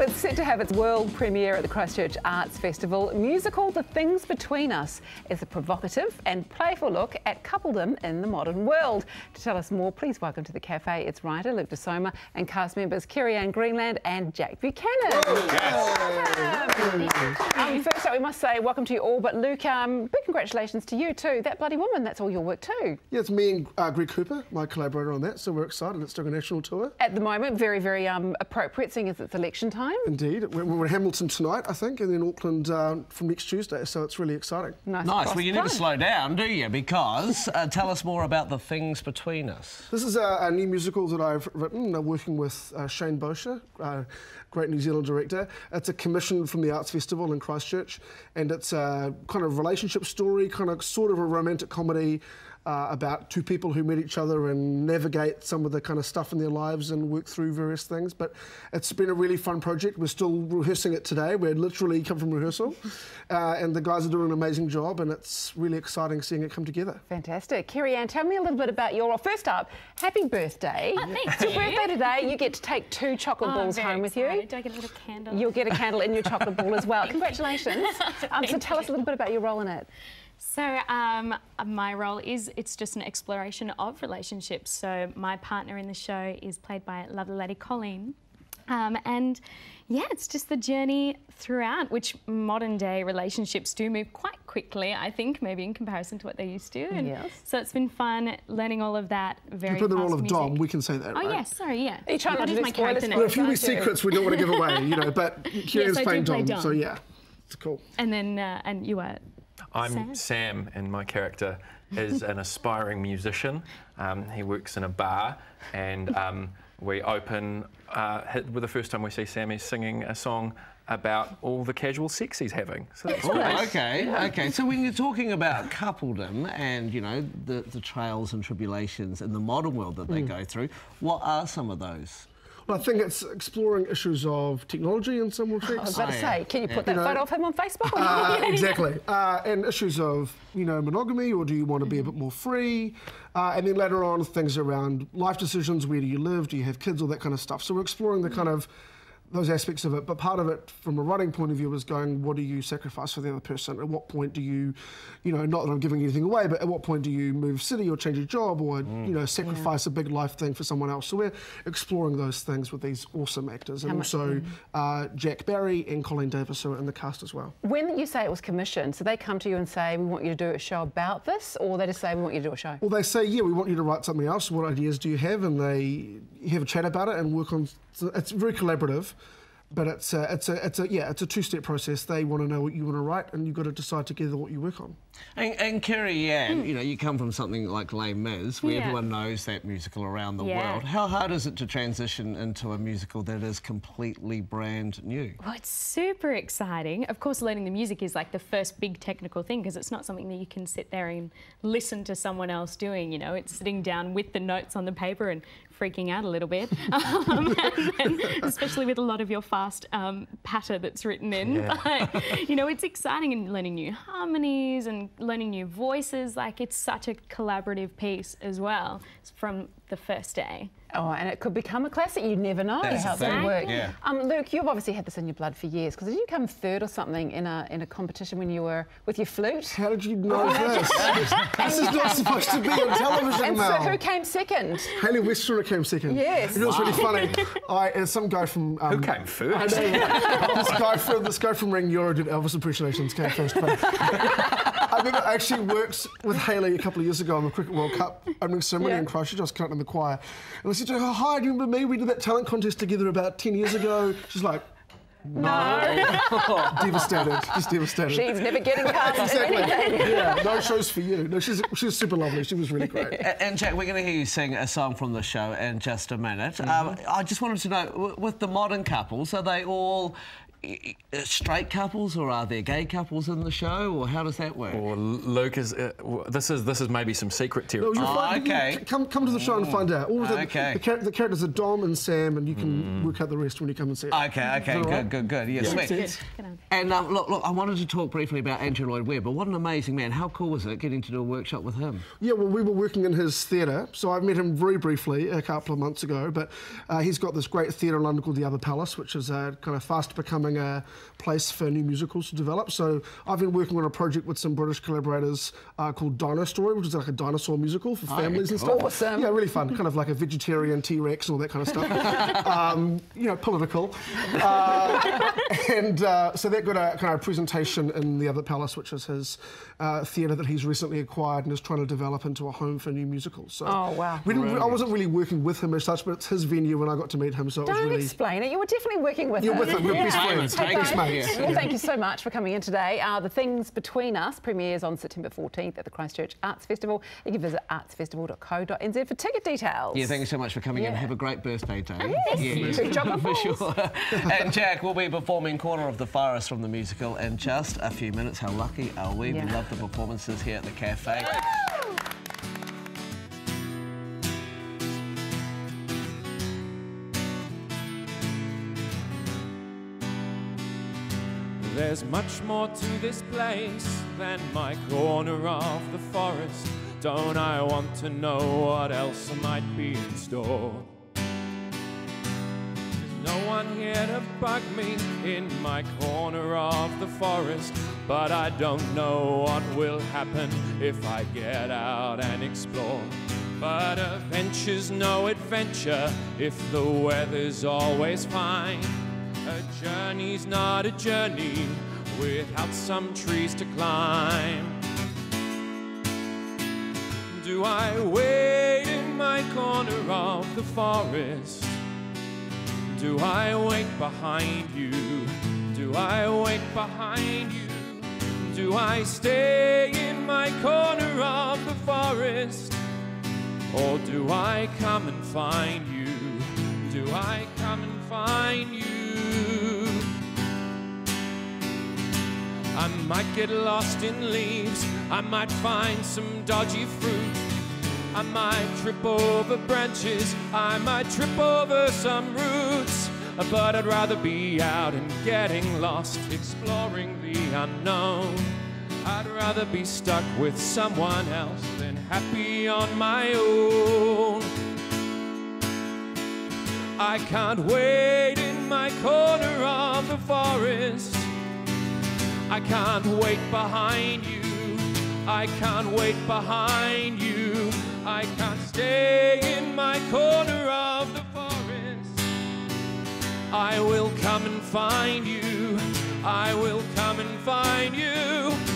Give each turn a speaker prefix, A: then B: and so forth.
A: Well, it's set to have its world premiere at the Christchurch Arts Festival. Musical The Things Between Us is a provocative and playful look at coupledom in the modern world. To tell us more, please welcome to the cafe its writer Luke Di Somma and cast members Kerry-Anne Greenland and Jack Buchanan. Um, first up, we must say welcome to you all, but Luke, um, big congratulations to you too. That Bloody Woman, that's all your work too.
B: Yeah, it's me and uh, Greg Cooper, my collaborator on that, so we're excited. It's doing a national tour.
A: At the moment, very, very um, appropriate, seeing as it's election time.
B: Indeed. We're, we're in Hamilton tonight, I think, and then Auckland uh, from next Tuesday, so it's really exciting.
C: Nice. nice. Well, you never slow down, do you? Because uh, tell us more about the things between us.
B: This is a, a new musical that I've written, uh, working with uh, Shane Bosher, uh, great New Zealand director. It's a commission from the Arts Festival in Christchurch, and it's a kind of relationship story, kind of sort of a romantic comedy uh, about two people who meet each other and navigate some of the kind of stuff in their lives and work through various things. But it's been a really fun project. We're still rehearsing it today. We're literally come from rehearsal, uh, and the guys are doing an amazing job, and it's really exciting seeing it come together.
A: Fantastic. Kerry-Anne, tell me a little bit about your. Well, first up, happy birthday.
D: Oh,
A: it's your birthday today. You get to take two chocolate
D: oh,
A: balls home with you.
D: Do I get a little candle?
A: You'll get a candle in your chocolate ball as well. Congratulations. Um, so tell us a little bit about your role in it.
D: So um, my role is it's just an exploration of relationships. So my partner in the show is played by lovely lady Colleen. Um, and yeah, it's just the journey throughout, which modern day relationships do move quite quickly, I think, maybe in comparison to what they used to. And
A: yes.
D: So it's been fun learning all of that. Very.
B: You put the role of
D: music.
B: Dom. We can say that.
D: Oh
B: right?
D: yes, sorry, yeah.
A: Are you trying
D: that is my character name.
B: There are a few wee secrets we don't want to give away, you know, but Kieran's
D: yes,
B: playing
D: play
B: Dom,
D: Dom,
B: so yeah, it's cool.
D: And then, uh, and you are.
E: I'm
D: Sam?
E: Sam, and my character is an aspiring musician. Um, he works in a bar, and um, we open uh, with the first time we see Sam, he's singing a song about all the casual sex he's having. So that's
C: oh,
E: great.
C: okay, yeah. okay. So when you're talking about coupledom and you know the, the trials and tribulations in the modern world that they mm. go through, what are some of those?
B: Well, I think it's exploring issues of technology in some respects.
A: I was about to say, can you put yeah. that you know, photo of him on Facebook?
B: Uh, exactly. Uh, and issues of, you know, monogamy, or do you want to be a bit more free? Uh, and then later on, things around life decisions, where do you live, do you have kids, all that kind of stuff. So we're exploring the kind of those aspects of it. But part of it, from a writing point of view, was going, what do you sacrifice for the other person? At what point do you, you know, not that I'm giving anything away, but at what point do you move city or change your job or, mm. you know, sacrifice yeah. a big life thing for someone else? So we're exploring those things with these awesome actors. And also uh, Jack Barry and Colleen Davis are in the cast as well.
A: When you say it was commissioned, so they come to you and say, we want you to do a show about this, or they just say, we want you to do a show?
B: Well, they say, yeah, we want you to write something else. What ideas do you have? And they have a chat about it and work on, it's very collaborative but it's a, it's a, it's a, yeah, it's a two-step process. They want to know what you want to write, and you've got to decide together what you work on.
C: And, and Kerry-Anne, mm. you know, you come from something like Les Mis, where yeah. everyone knows that musical around the yeah. world. How hard is it to transition into a musical that is completely brand new?
D: Well, it's super exciting. Of course, learning the music is like the first big technical thing because it's not something that you can sit there and listen to someone else doing. You know, it's sitting down with the notes on the paper and freaking out a little bit, um, then, especially with a lot of your fast um, patter that's written in. Yeah. But, you know, it's exciting and learning new harmonies and learning new voices. Like, it's such a collaborative piece as well from the first day.
A: Oh, and it could become a classic. You never know
C: That's
A: how it's going to work.
C: Yeah.
A: Um, Luke, you've obviously had this in your blood for years because did you come third or something in a in a competition when you were with your flute?
B: How did you know this? this is not supposed to be on television
A: and
B: now.
A: so who came second?
B: Hayley Westenra came second.
A: Yes.
B: It was wow. really funny. I, and some guy from...
E: Um, who came first?
B: this, guy from, this guy from Rangiora did Elvis impersonations came first. I remember I actually worked with Hayley a couple of years ago on the Cricket World Cup opening ceremony yeah. in Christchurch. I was conducting the choir. And I said to her, hi, do you remember me? We did that talent contest together about 10 years ago. She's like,
A: no.
B: devastated. Just devastated.
A: She's never getting cast exactly.
B: Yeah, no shows for you. No, she's she was super lovely. She was really great.
C: And, Jack, we're going to hear you sing a song from the show in just a minute. Mm -hmm. um, I just wanted to know, with the modern couples, are they all straight couples or are there gay couples in the show or how does that work?
E: Or Luke is. Uh, this is this is maybe some secret
B: No,
E: territory.
B: you'll
C: Oh,
B: find-
C: okay.
B: can Come, come to the show and find out. All the,
C: Okay.
B: the, the characters are Dom and Sam, and you can
E: Mm.
B: work out the rest when you come and see it.
C: Okay, okay, good,
B: right?
C: good, good. Yeah,
B: Makes
C: sweet.
D: Good.
C: And um, look, look, I wanted to talk briefly about Andrew Lloyd Webber. What an amazing man. How cool was it getting to do a workshop with him?
B: Yeah, well, we were working in his theatre, so I met him very briefly a couple of months ago. But uh, he's got this great theatre in London called the Other Palace, which is uh, kind of fast becoming a place for new musicals to develop. So I've been working on a project with some British collaborators uh, called Dino Story, which is like a dinosaur musical for families and stuff.
A: Awesome.
B: Yeah, really fun, kind of like a vegetarian T Rex and all that kind of stuff. um, you know, political. Uh, and uh, so that got a kind of presentation in the Other Palace, which is his uh, theatre that he's recently acquired and is trying to develop into a home for new musicals. So
A: Oh, wow.
B: We didn't, I wasn't really working with him as such, but it's his venue when I got to meet him, so it was
A: Don't explain it. You were definitely working with
B: You're
A: him.
B: with him, you're best
A: Yeah.
B: Friends,
A: Hey,
B: best
A: guys.
B: mates.
A: Well, thank you so much for coming in today. Uh, the Things Between Us premieres on September 14th at the Christchurch Arts Festival. You can visit artsfestival.co.nz for ticket details.
C: Yeah, thank you so much for coming in. Have a great birthday, Dave.
A: Yes. Good job
C: for sure. and Jack will be performing Corner of the Forest from the musical in just a few minutes. How lucky are we? We love the performances here at the cafe.
F: There's much more to this place than my corner of the forest. Don't I want to know what else might be in store? There's no one here to bug me in my corner of the forest. But I don't know what will happen if I get out and explore. But adventure's no adventure if the weather's always fine. A journey's not a journey without some trees to climb. Do I wait in my corner of the forest? Do I wait behind you? Do I wait behind you? Do I stay in my corner of the forest? Or do I come and find you? Do I come and find you? I might get lost in leaves. I might find some dodgy fruit. I might trip over branches. I might trip over some roots. But I'd rather be out and getting lost, exploring the unknown. I'd rather be stuck with someone else than happy on my own. I can't wait in my corner of the forest. I can't wait behind you. I can't wait behind you. I can't stay in my corner of the forest. I will come and find you. I will come and find you.